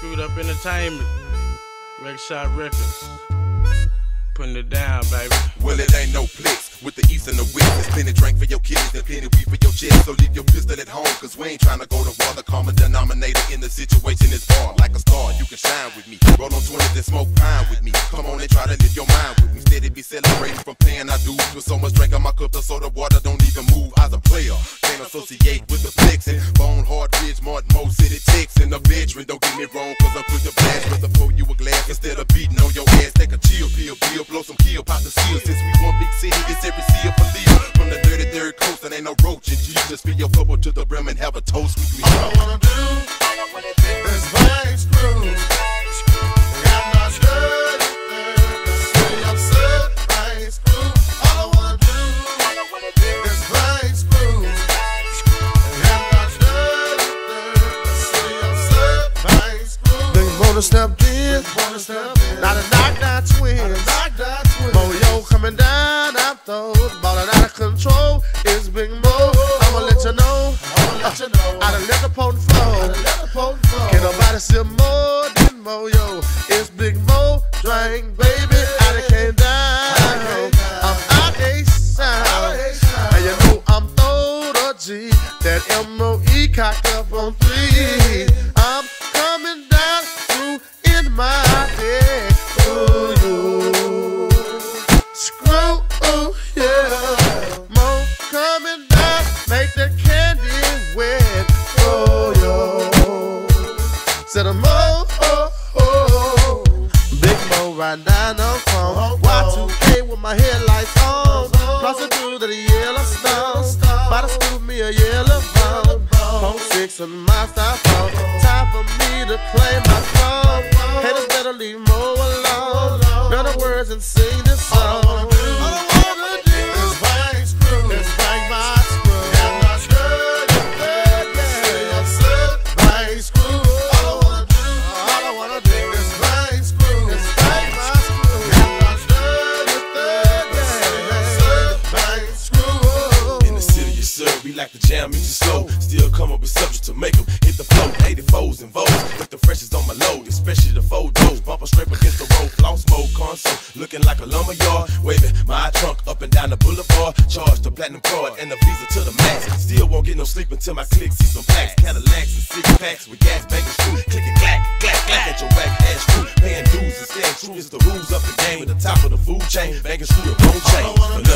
Screwed Up Entertainment, Wreckshop Records. Putting it down, baby. Well, it ain't no flicks with the east and the west. There's plenty drink for your kids and plenty weed for your chest. So leave your pistol at home, cause we ain't trying to go to war. The common denominator in the situation is bar. Like a star, you can shine with me. Roll on 20s and smoke pine with me. Come on and try to live your mind with me. Steady be celebrating from paying our dues. With so much drink on my cup, the soda water don't even move. As a player, can't associate with the flexing. Bone hard ridge, Martin, Mo City, Veteran, don't get me wrong, cause I put the blast. Rather pour you a glass instead of beating on your ass. Take a chill pill, pill, blow some kill, pop the seal. Since we one big city, it's every seal for Leo. From the dirty third coast, and ain't no roach in G. Just fill your cup up to the brim and have a toast with me. All I wanna do Motor stepped in, Wanna step in? not a twin. Knock that twin. Moyo coming down, throwed, ballin' out of control. It's Big Moe, I'ma let you know. I'ma let you know. I done let the. Potent flow. Can't nobody sip more than Moyo. It's Big Moe, drink, baby. I done came down. I'm out sound. And you know I'm throwed a G. That M-O-E cocked up on three. Riding down the phone. Y2K with my headlights on. Crossing through to the Yellowstone. About to scoop me a yellow bone. Pump six on my style phone. Time for me to claim my throne. Haters better leave Moe alone. The words and sing this song. Like the jam music slow. Still come up with subjects to make them hit the flow. 84s and Vogues, with the freshest on my load, especially the four photos. Bumper straight against the road, floss mode console. Looking like a lumberyard, waving my trunk up and down the boulevard. Charged the platinum card and the visa to the max. Still won't get no sleep until my click see some packs. Cadillacs and six packs with gas banging screw. Clicking clack, clack, clack at your whack ass crew. Paying dues and staying true is the rules of the game. At the top of the food chain, banging screw and won't change.